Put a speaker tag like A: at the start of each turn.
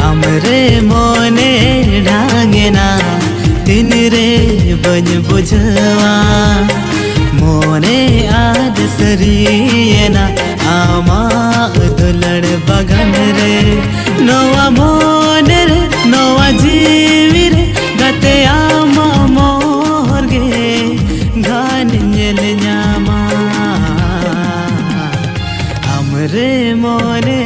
A: हमरे मोने ढांगना, दिन रे बन बुझवा। मोने आद सरियना, आमा दुलड़ बगन रे। नवा मोन रे, नोवा जीवी रे, गते आमा मोरगे गान यल जामा हमरे मोने